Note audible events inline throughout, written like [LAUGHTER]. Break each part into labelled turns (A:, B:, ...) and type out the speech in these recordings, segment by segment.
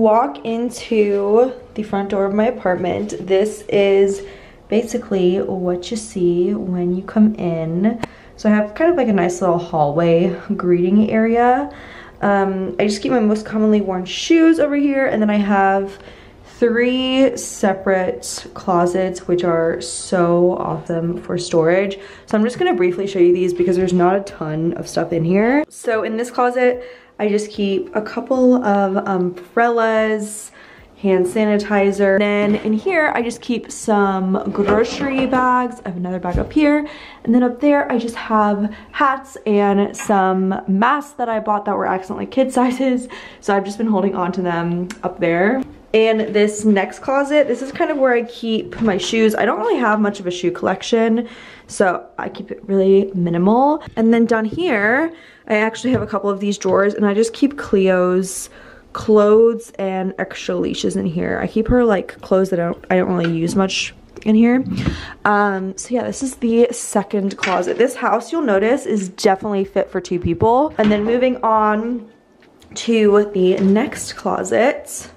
A: walk into the front door of my apartment, this is basically what you see when you come in. So I have kind of like a nice little hallway greeting area. Um, I just keep my most commonly worn shoes over here and then I have three separate closets which are so awesome for storage. So I'm just gonna briefly show you these because there's not a ton of stuff in here. So in this closet, I just keep a couple of umbrellas, hand sanitizer. Then in here, I just keep some grocery bags. I have another bag up here. And then up there, I just have hats and some masks that I bought that were accidentally kid sizes. So I've just been holding on to them up there. And this next closet, this is kind of where I keep my shoes. I don't really have much of a shoe collection, so I keep it really minimal. And then down here, I actually have a couple of these drawers and I just keep Cleo's clothes and extra leashes in here. I keep her like clothes that I don't, I don't really use much in here. Um, so yeah, this is the second closet. This house, you'll notice, is definitely fit for two people. And then moving on to the next closet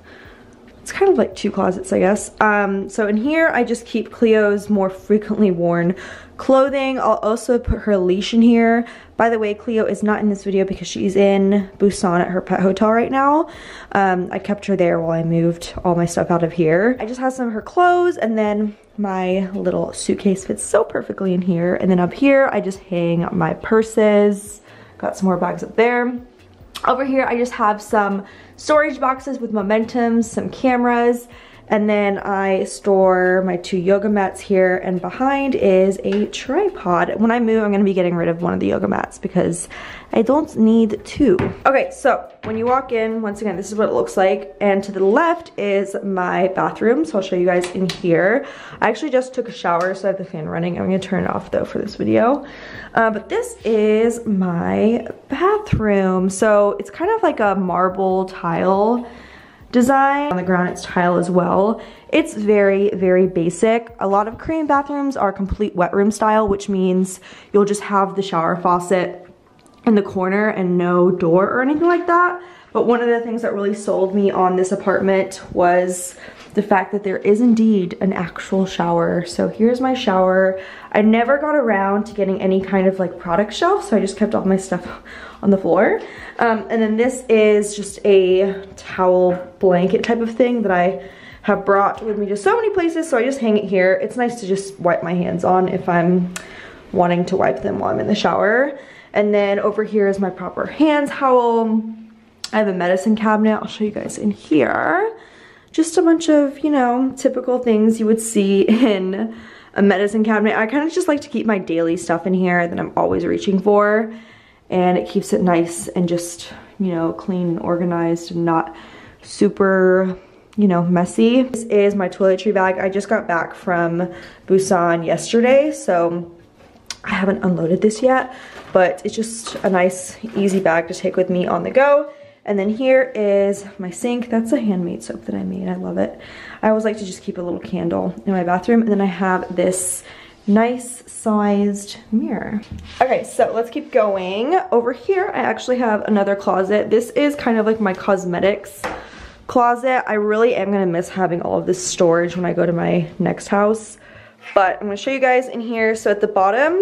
A: it's kind of like two closets, I guess. Um, so in here, I just keep Cleo's more frequently worn clothing. I'll also put her leash in here. By the way, Cleo is not in this video because she's in Busan at her pet hotel right now. Um, I kept her there while I moved all my stuff out of here. I just have some of her clothes and then my little suitcase fits so perfectly in here. And then up here, I just hang my purses. Got some more bags up there. Over here, I just have some storage boxes with momentums, some cameras, and then I store my two yoga mats here and behind is a tripod. When I move, I'm gonna be getting rid of one of the yoga mats because I don't need two. Okay, so when you walk in, once again, this is what it looks like. And to the left is my bathroom. So I'll show you guys in here. I actually just took a shower, so I have the fan running. I'm gonna turn it off though for this video. Uh, but this is my bathroom. So it's kind of like a marble tile design. On the ground it's tile as well. It's very, very basic. A lot of Korean bathrooms are complete wet room style, which means you'll just have the shower faucet in the corner and no door or anything like that. But one of the things that really sold me on this apartment was the fact that there is indeed an actual shower. So here's my shower. I never got around to getting any kind of like product shelf, so I just kept all my stuff [LAUGHS] on the floor. Um, and then this is just a towel blanket type of thing that I have brought with me to so many places, so I just hang it here. It's nice to just wipe my hands on if I'm wanting to wipe them while I'm in the shower. And then over here is my proper hands towel. I have a medicine cabinet. I'll show you guys in here. Just a bunch of, you know, typical things you would see [LAUGHS] in a medicine cabinet. I kind of just like to keep my daily stuff in here that I'm always reaching for and it keeps it nice and just, you know, clean and organized and not super, you know, messy. This is my toiletry bag. I just got back from Busan yesterday, so I haven't unloaded this yet, but it's just a nice, easy bag to take with me on the go. And then here is my sink. That's a handmade soap that I made. I love it. I always like to just keep a little candle in my bathroom. And then I have this nice sized mirror. Okay, so let's keep going. Over here, I actually have another closet. This is kind of like my cosmetics closet. I really am gonna miss having all of this storage when I go to my next house. But I'm gonna show you guys in here. So at the bottom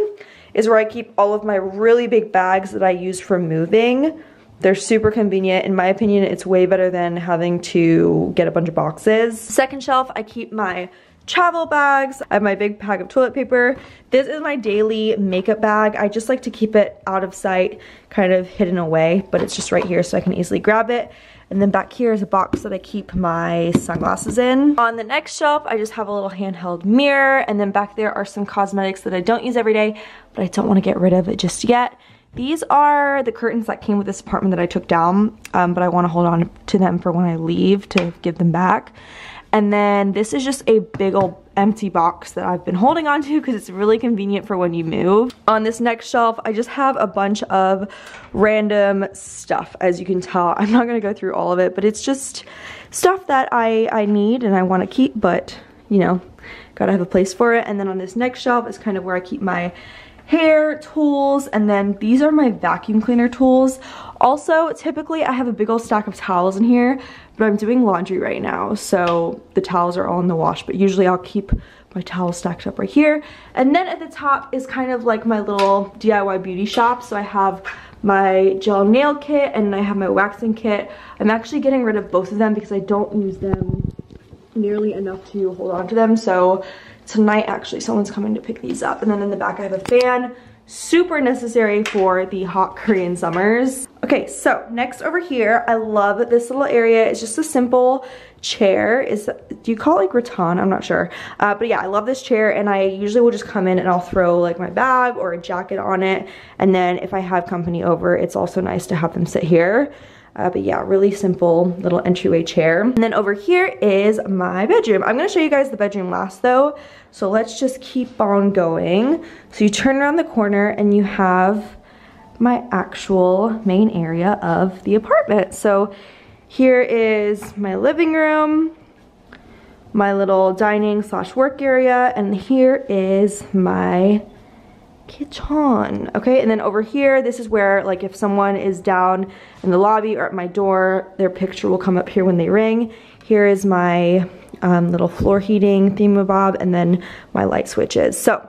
A: is where I keep all of my really big bags that I use for moving. They're super convenient. In my opinion, it's way better than having to get a bunch of boxes. Second shelf, I keep my travel bags. I have my big pack of toilet paper. This is my daily makeup bag. I just like to keep it out of sight, kind of hidden away, but it's just right here so I can easily grab it. And then back here is a box that I keep my sunglasses in. On the next shelf, I just have a little handheld mirror. And then back there are some cosmetics that I don't use every day, but I don't want to get rid of it just yet. These are the curtains that came with this apartment that I took down, um, but I want to hold on to them for when I leave to give them back. And then this is just a big old empty box that I've been holding on to because it's really convenient for when you move. On this next shelf, I just have a bunch of random stuff. As you can tell, [LAUGHS] I'm not gonna go through all of it, but it's just stuff that I, I need and I wanna keep, but you know, gotta have a place for it. And then on this next shelf is kind of where I keep my hair tools and then these are my vacuum cleaner tools Also, typically I have a big old stack of towels in here, but I'm doing laundry right now, so the towels are all in the wash, but usually I'll keep my towels stacked up right here. And then at the top is kind of like my little DIY beauty shop. So I have my gel nail kit and I have my waxing kit. I'm actually getting rid of both of them because I don't use them nearly enough to hold on to them. So tonight actually someone's coming to pick these up. And then in the back I have a fan, super necessary for the hot Korean summers. Okay, so next over here, I love this little area. It's just a simple chair. Is Do you call it like rattan? I'm not sure. Uh, but yeah, I love this chair and I usually will just come in and I'll throw like my bag or a jacket on it. And then if I have company over, it's also nice to have them sit here. Uh, but yeah, really simple little entryway chair. And then over here is my bedroom. I'm gonna show you guys the bedroom last though. So let's just keep on going. So you turn around the corner and you have my actual main area of the apartment. So here is my living room, my little dining slash work area, and here is my kitchen okay and then over here this is where like if someone is down in the lobby or at my door their picture will come up here when they ring. Here is my um, little floor heating thingamabob and then my light switches. So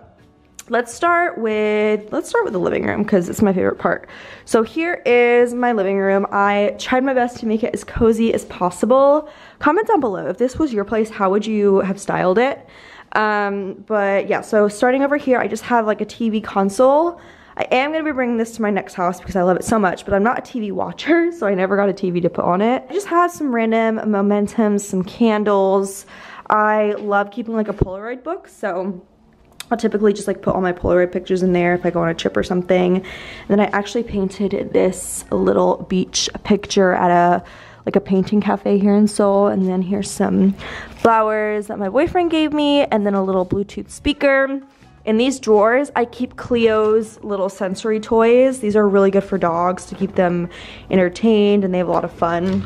A: let's start with let's start with the living room because it's my favorite part. So here is my living room. I tried my best to make it as cozy as possible. Comment down below if this was your place how would you have styled it um, but yeah, so starting over here, I just have like a TV console. I am going to be bringing this to my next house because I love it so much, but I'm not a TV watcher, [LAUGHS] so I never got a TV to put on it. I just have some random momentums, some candles. I love keeping like a Polaroid book, so I'll typically just like put all my Polaroid pictures in there if I go on a trip or something. And then I actually painted this little beach picture at a like a painting cafe here in Seoul. And then here's some flowers that my boyfriend gave me and then a little Bluetooth speaker. In these drawers, I keep Cleo's little sensory toys. These are really good for dogs to keep them entertained and they have a lot of fun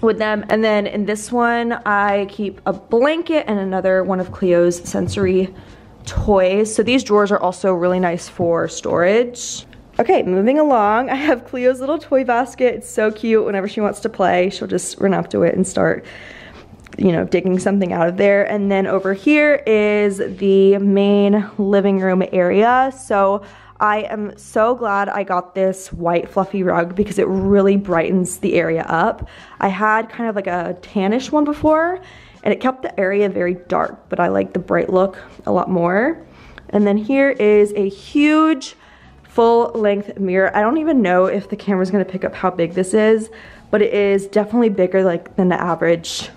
A: with them. And then in this one, I keep a blanket and another one of Cleo's sensory toys. So these drawers are also really nice for storage. Okay, moving along, [LAUGHS] I have Cleo's little toy basket. It's so cute. Whenever she wants to play, she'll just run up to it and start, you know, digging something out of there. And then over here is the main living room area. So I am so glad I got this white fluffy rug because it really brightens the area up. I had kind of like a tannish one before and it kept the area very dark, but I like the bright look a lot more. And then here is a huge full length mirror. I don't even know if the camera's gonna pick up how big this is, but it is definitely bigger like than the average.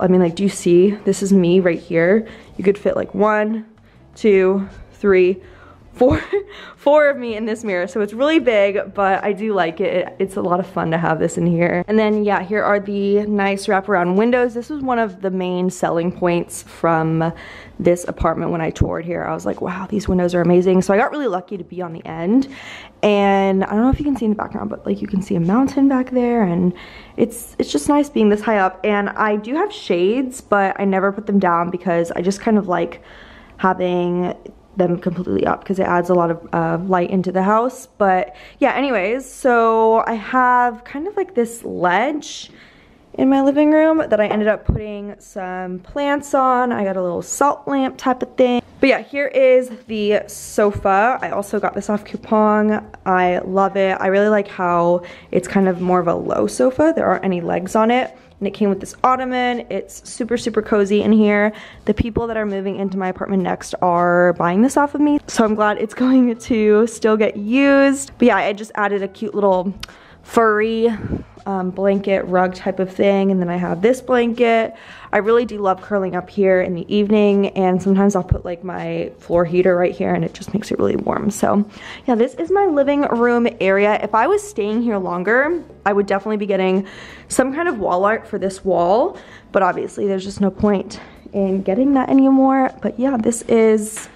A: I mean, like, do you see? This is me right here. You could fit like one, two, three, four, [LAUGHS] four of me in this mirror. So it's really big, but I do like it. It's a lot of fun to have this in here. And then yeah, here are the nice wraparound windows. This was one of the main selling points from this apartment when I toured here. I was like, wow, these windows are amazing. So I got really lucky to be on the end. And I don't know if you can see in the background, but like you can see a mountain back there and it's it's just nice being this high up. And I do have shades, but I never put them down because I just kind of like having them completely up because it adds a lot of uh, light into the house. But yeah, anyways, so I have kind of like this ledge in my living room that I ended up putting some plants on. I got a little salt lamp type of thing. But yeah, here is the sofa. I also got this off Coupang. I love it. I really like how it's kind of more of a low sofa. There aren't any legs on it and it came with this ottoman. It's super, super cozy in here. The people that are moving into my apartment next are buying this off of me, so I'm glad it's [LAUGHS] going to still get used. But yeah, I just added a cute little furry um, blanket rug type of thing and then I have this blanket. I really do love curling up here in the evening and sometimes I'll put like my floor heater right here and it just makes it really warm. So yeah, this is my living room area. If I was staying here longer, I would definitely be getting some kind of wall art for this wall, but obviously there's just no point in getting that anymore. But yeah, this is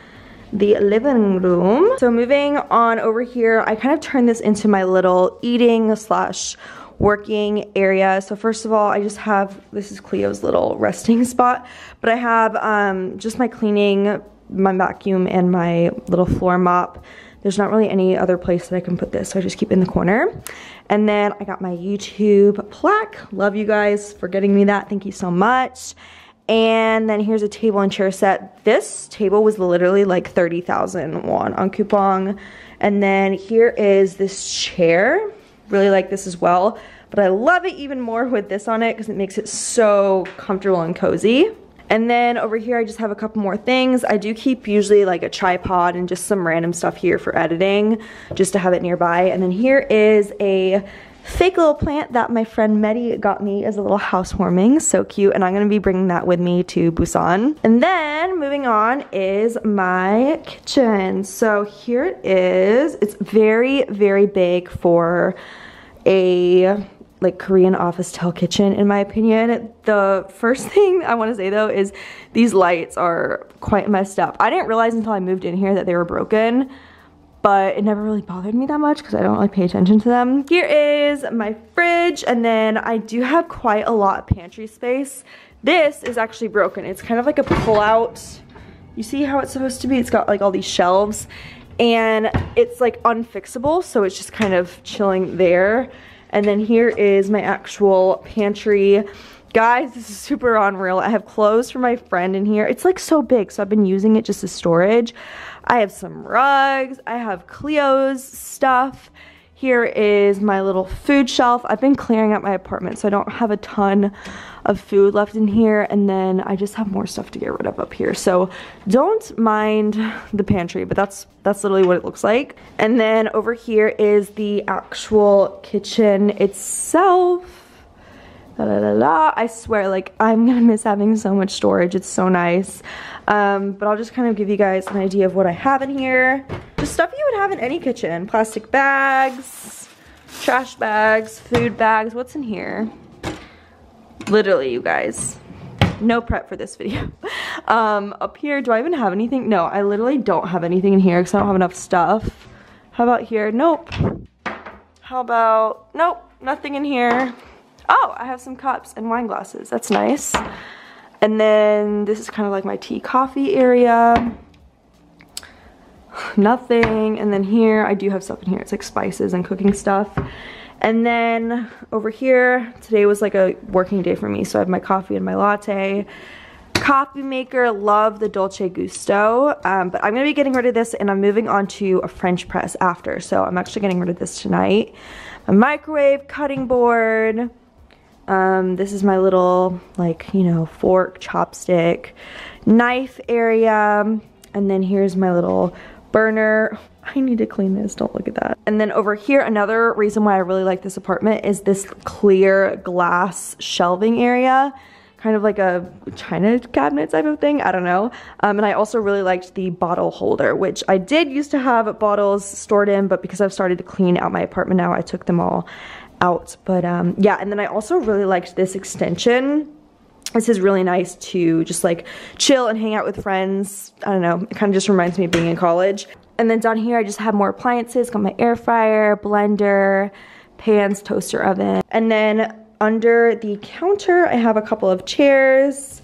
A: the living room. So moving on over here, I kind of turned this into my little eating slash working area. So first of all, I just have, this is Cleo's little [LAUGHS] resting spot, but I have um, just my cleaning, my vacuum and my little floor mop there's not really any other place that I can put this, so I just keep in the corner. And then I got my YouTube plaque. Love you guys for getting me that. Thank you so much. And then here's a table and chair set. This table was literally like 30,000 won on Coupang. And then here is this chair. Really like this as well. But I love it even more with this on it because it makes it so comfortable and cozy. And then over here I just have a couple more things. I do keep usually like a tripod and just some random stuff here for editing just to have it nearby. And then here is a fake little plant that my friend Medi got me as a little housewarming. So cute. And I'm going to be bringing that with me to Busan. And then moving on is my kitchen. So here it is. It's very, very big for a like Korean office style kitchen in my opinion. The first [LAUGHS] thing I want to say though is these lights are quite messed up. I didn't realize until I moved in here that they were broken but it never really bothered me that much because I don't like pay attention to them. Here is my fridge and then I do have quite a lot of pantry space. This is actually broken. It's kind of like a pull out. You see how it's supposed to be? It's got like all these shelves and it's like unfixable so it's just kind of chilling there and then here is my actual pantry. Guys, this is super unreal. I have clothes for my friend in here. It's like so big, so I've been using it just as storage. I have some rugs. I have Cleo's stuff. Here is my little food shelf. I've been clearing out my apartment, so I don't have a ton of food left in here. And then I just have more stuff to get rid of up here. So don't mind the pantry, but that's, that's literally what it looks like. And then over here is the actual kitchen itself. I swear, like, I'm gonna miss having so much storage. It's so nice. Um, but I'll just kind of give you guys an idea of what I have in here. Just stuff you would have in any kitchen. Plastic bags, trash bags, food bags. What's in here? Literally, you guys. No prep for this video. [LAUGHS] Um, up here, do I even have anything? No, I literally don't have anything in here because I don't have enough stuff. How about here? Nope. How about, nope, nothing in here. Oh, I have some cups and wine glasses. That's nice. And then this is kind of like my tea coffee area. [SIGHS] Nothing. And then here, I do have stuff in here. It's like spices and cooking stuff. And then over here, today was like a working day for me. So I have my coffee and my latte. Coffee maker, love the Dolce Gusto. Um, but I'm going to be getting rid of this and I'm moving on to a French press after. So I'm actually getting rid of this tonight. A microwave, cutting board, um, this is my little, like, you know, fork, chopstick, knife area. And then here's my little burner. [LAUGHS] I need to clean this, don't look at that. And then over here, another reason why I really like this apartment is this clear glass shelving area kind of like a china cabinet type of thing. I don't know. Um, and I also really liked the bottle holder, which I did used to have bottles stored in, but because I've started to clean out my apartment now, I took them all out. But um, yeah, and then I also really liked this extension. This is really nice to just like chill and hang out with friends. I don't know, it kind of just reminds me of being in college. And then down here I just have more appliances, got my air fryer, blender, pans, toaster oven. And then under the counter I have a couple of chairs,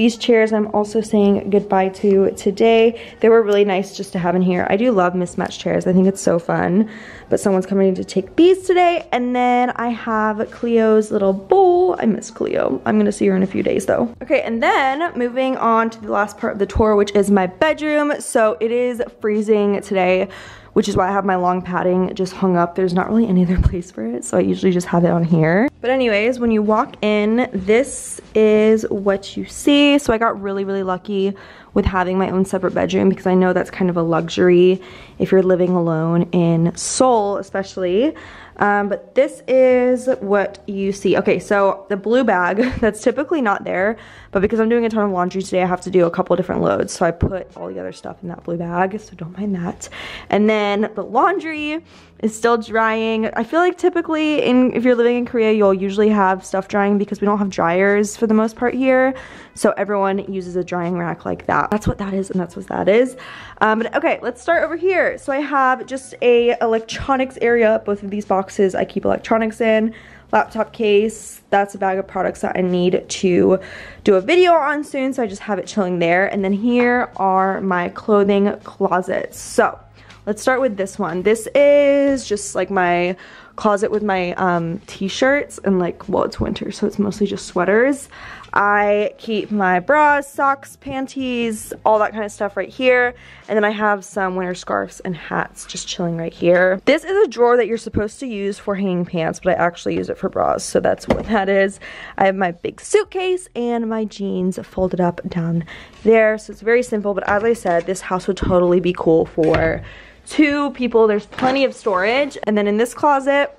A: these chairs I'm also saying goodbye to today. They were really nice just to have in here. I do love mismatched chairs. I think it's so fun. But someone's coming to take these today. And then I have Cleo's little bowl. I miss Cleo. I'm to see her in a few days though. Okay, and then moving on to the last part of the tour, which is my bedroom. So it is freezing today which is why I have my long padding just hung up. There's not really any other [LAUGHS] place for it, so I usually just have it on here. But anyways, when you walk in, this is what you see. So I got really, really lucky with having my own separate bedroom because I know that's kind of a luxury if you're living alone in Seoul, especially. Um, but this is what you see. Okay, so the blue bag, [LAUGHS] that's typically not there, but because I'm doing a ton of laundry today, I have to do a couple different loads. So I put all the other stuff in that blue bag, so don't mind that. And then the laundry is still drying. I feel like typically in if you're living in Korea, you'll usually have stuff drying because we don't have dryers for the most part here. So everyone uses a drying rack like that. That's what that is and that's what that is. Um, but okay, let's start over here. So I have just a electronics area. Both of these boxes I keep electronics in. Laptop case, that's a bag of products that I need to do a video on soon. So I just have it chilling there. And then here are my clothing closets. So let's start with this one. This is just like my closet with my um, t-shirts and like, well, it's winter, so it's mostly just sweaters. I keep my bras, socks, panties, all that kind of stuff right here. And then I have some winter scarves and hats just chilling right here. This is a drawer that you're supposed to use for hanging pants, but I actually use it for bras, so that's what that is. I have my big suitcase and my jeans folded up down there. So it's very simple, but as I said, this house would totally be cool for two people. There's plenty of storage. And then in this closet,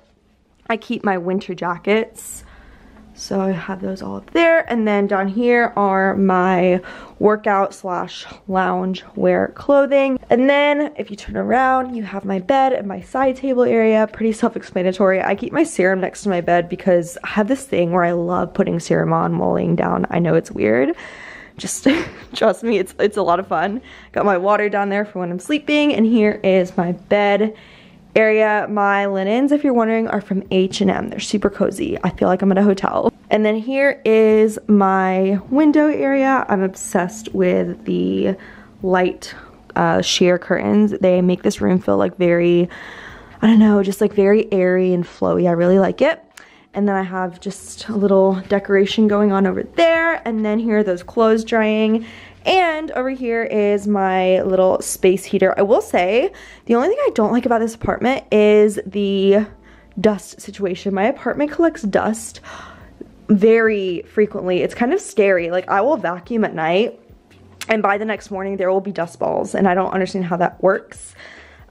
A: I keep my winter jackets. So I have those all up there. And then down here are my workout slash lounge wear clothing. And then if you turn around, you have my bed and my side table area. Pretty self-explanatory. I keep my serum next to my bed because I have this thing where I love putting serum on while laying down. I know it's weird just [LAUGHS] trust me, it's, it's a lot of fun. Got my water down there for when I'm sleeping, and here is my bed area. My linens, if you're wondering, are from H&M. They're super cozy. I feel like I'm at a hotel. And then here is my window area. I'm obsessed with the light uh, sheer curtains. They make this room feel like very, I don't know, just like very airy and flowy. I really like it. And then I have just a little decoration going on over there. And then here are those clothes drying. And over here is my little space heater. I will say, the only thing I don't like about this apartment is the dust situation. My apartment collects dust very frequently. It's kind of scary. Like I will vacuum at night and by the next morning there will be dust balls and I don't understand how that works.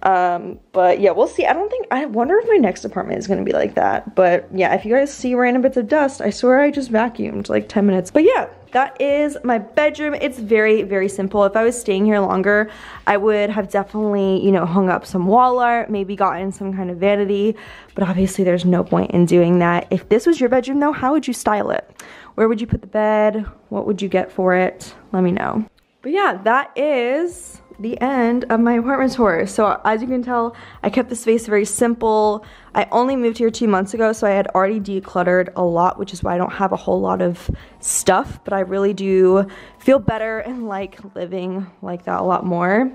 A: Um, but yeah, we'll see. I don't think, I wonder if my next apartment is going to be like that. But yeah, if you guys see random bits of dust, I swear I just vacuumed like 10 minutes. But yeah, that is my bedroom. It's very, very simple. If I was staying here longer, I would have definitely, you know, hung up some wall art, maybe gotten some kind of vanity, but obviously there's no point in doing that. If this was your bedroom though, how would you style it? Where would you put the bed? What would you get for it? Let me know. But yeah, that is the end of my apartment tour. So as you can tell, I kept the space very simple. I only moved here two months ago, so I had already decluttered a lot, which is why I don't have a whole lot of stuff, but I really do feel better and like living like that a lot more.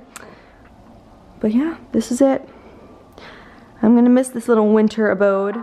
A: But yeah, this is it. I'm gonna miss this little winter abode.